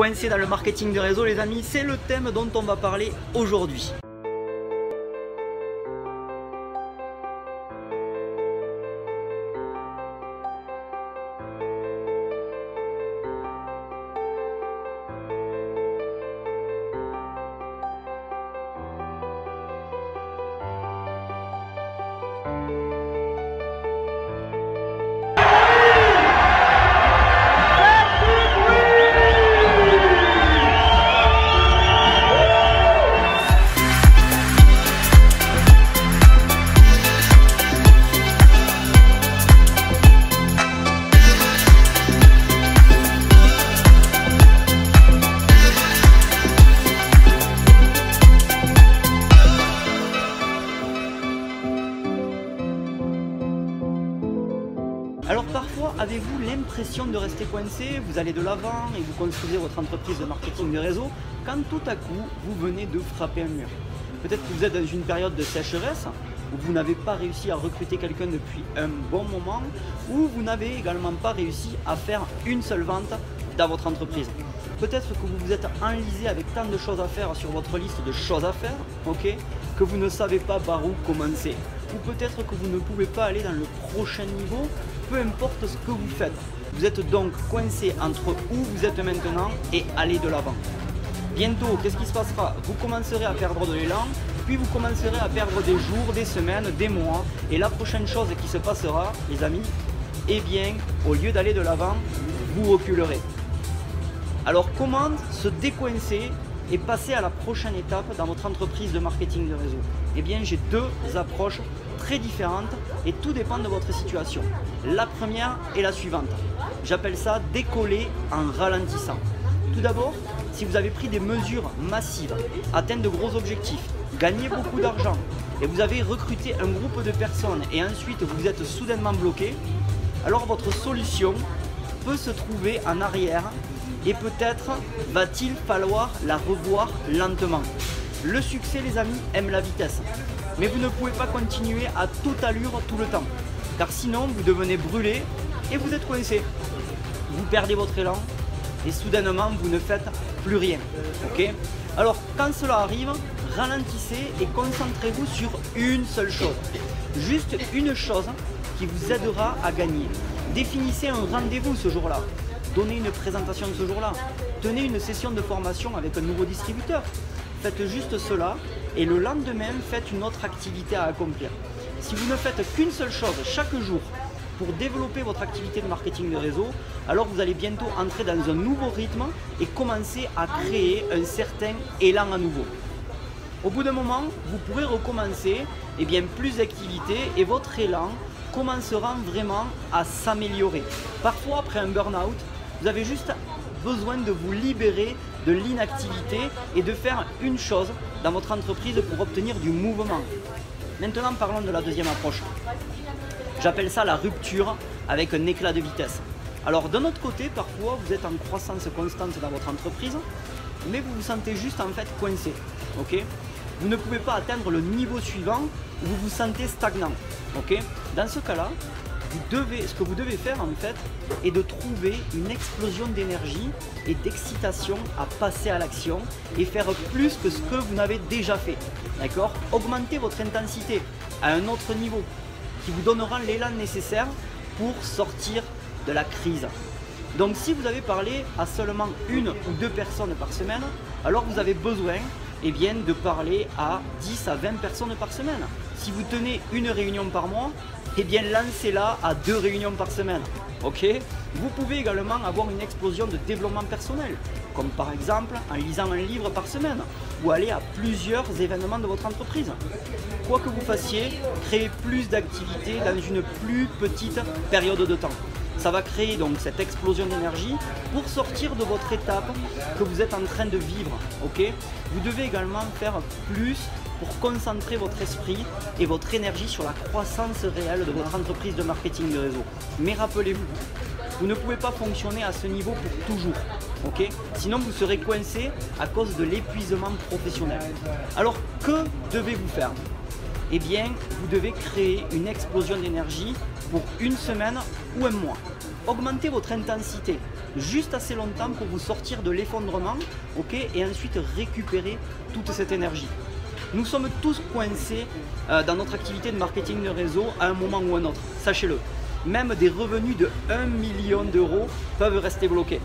Coincé dans le marketing de réseau, les amis, c'est le thème dont on va parler aujourd'hui. Avez-vous l'impression de rester coincé Vous allez de l'avant et vous construisez votre entreprise de marketing de réseau quand tout à coup, vous venez de frapper un mur. Peut-être que vous êtes dans une période de sécheresse où vous n'avez pas réussi à recruter quelqu'un depuis un bon moment ou vous n'avez également pas réussi à faire une seule vente dans votre entreprise. Peut-être que vous vous êtes enlisé avec tant de choses à faire sur votre liste de choses à faire, ok, que vous ne savez pas par où commencer. Ou peut-être que vous ne pouvez pas aller dans le prochain niveau, peu importe ce que vous faites. Vous êtes donc coincé entre où vous êtes maintenant et aller de l'avant. Bientôt, qu'est-ce qui se passera? Vous commencerez à perdre de l'élan, puis vous commencerez à perdre des jours, des semaines, des mois. Et la prochaine chose qui se passera, les amis, eh bien, au lieu d'aller de l'avant, vous reculerez. Alors comment se décoincer et passer à la prochaine étape dans votre entreprise de marketing de réseau? Eh bien, j'ai deux approches très différentes et tout dépend de votre situation. La première est la suivante. J'appelle ça décoller en ralentissant. Tout d'abord, si vous avez pris des mesures massives, atteint de gros objectifs, gagné beaucoup d'argent et vous avez recruté un groupe de personnes et ensuite vous êtes soudainement bloqué, alors votre solution peut se trouver en arrière et peut-être va-t-il falloir la revoir lentement. Le succès, les amis, aime la vitesse. Mais vous ne pouvez pas continuer à toute allure tout le temps. Car sinon, vous devenez brûlé et vous êtes coincé. Vous perdez votre élan et soudainement, vous ne faites plus rien. Ok? Alors, quand cela arrive, ralentissez et concentrez-vous sur une seule chose. Juste une chose qui vous aidera à gagner. Définissez un rendez-vous ce jour-là. Donnez une présentation ce jour-là. Tenez une session de formation avec un nouveau distributeur. Faites juste cela et le lendemain, faites une autre activité à accomplir. Si vous ne faites qu'une seule chose chaque jour pour développer votre activité de marketing de réseau, alors vous allez bientôt entrer dans un nouveau rythme et commencer à créer un certain élan à nouveau. Au bout d'un moment, vous pourrez recommencer eh bien, plus d'activités et votre élan commencera vraiment à s'améliorer. Parfois, après un burn-out, vous avez juste besoin de vous libérer de l'inactivité et de faire une chose dans votre entreprise pour obtenir du mouvement. Maintenant, parlons de la deuxième approche. J'appelle ça la rupture avec un éclat de vitesse. Alors d'un autre côté, parfois vous êtes en croissance constante dans votre entreprise, mais vous vous sentez juste en fait coincé. ok? Vous ne pouvez pas atteindre le niveau suivant où vous vous sentez stagnant. ok? Dans ce cas-là, ce que vous devez faire en fait est de trouver une explosion d'énergie et d'excitation à passer à l'action et faire plus que ce que vous n'avez déjà fait. D'accord? Augmentez votre intensité à un autre niveau qui vous donnera l'élan nécessaire pour sortir de la crise. Donc si vous avez parlé à seulement une ou deux personnes par semaine, alors vous avez besoin eh bien, de parler à 10 à 20 personnes par semaine. Si vous tenez une réunion par mois, eh bien lancez-la à deux réunions par semaine. Ok? Vous pouvez également avoir une explosion de développement personnel, comme par exemple en lisant un livre par semaine ou aller à plusieurs événements de votre entreprise. Quoi que vous fassiez, créez plus d'activités dans une plus petite période de temps. Ça va créer donc cette explosion d'énergie pour sortir de votre étape que vous êtes en train de vivre. ok? Vous devez également faire plus pour concentrer votre esprit et votre énergie sur la croissance réelle de votre entreprise de marketing de réseau. Mais rappelez-vous, vous ne pouvez pas fonctionner à ce niveau pour toujours. Sinon, vous serez coincé à cause de l'épuisement professionnel. Alors, que devez-vous faire? Eh bien, vous devez créer une explosion d'énergie pour une semaine ou un mois. Augmentez votre intensité. juste assez longtemps pour vous sortir de l'effondrement, ok, et ensuite récupérer toute cette énergie. Nous sommes tous coincés euh, dans notre activité de marketing de réseau à un moment ou un autre, sachez-le. Même des revenus de 1 million d'euros peuvent rester bloqués.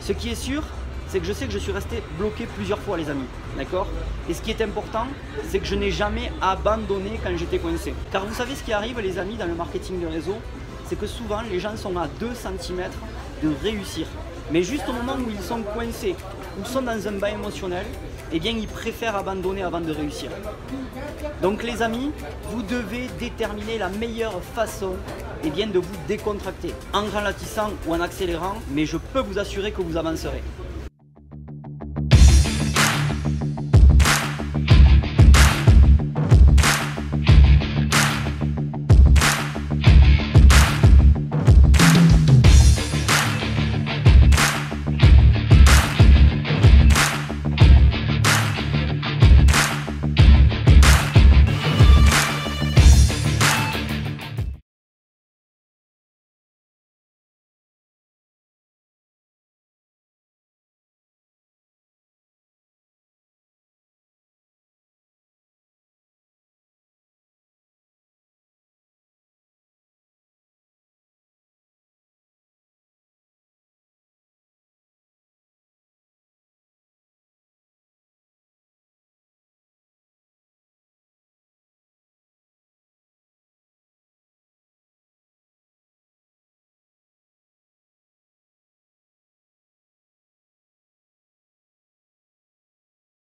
Ce qui est sûr, c'est que je sais que je suis resté bloqué plusieurs fois les amis, d'accord? Et ce qui est important, c'est que je n'ai jamais abandonné quand j'étais coincé. Car vous savez ce qui arrive les amis dans le marketing de réseau, c'est que souvent les gens sont à 2 cm de réussir. Mais juste au moment où ils sont coincés ou sont dans un bas émotionnel, eh bien ils préfèrent abandonner avant de réussir. Donc les amis, vous devez déterminer la meilleure façon eh bien, de vous décontracter en ralentissant ou en accélérant, mais je peux vous assurer que vous avancerez.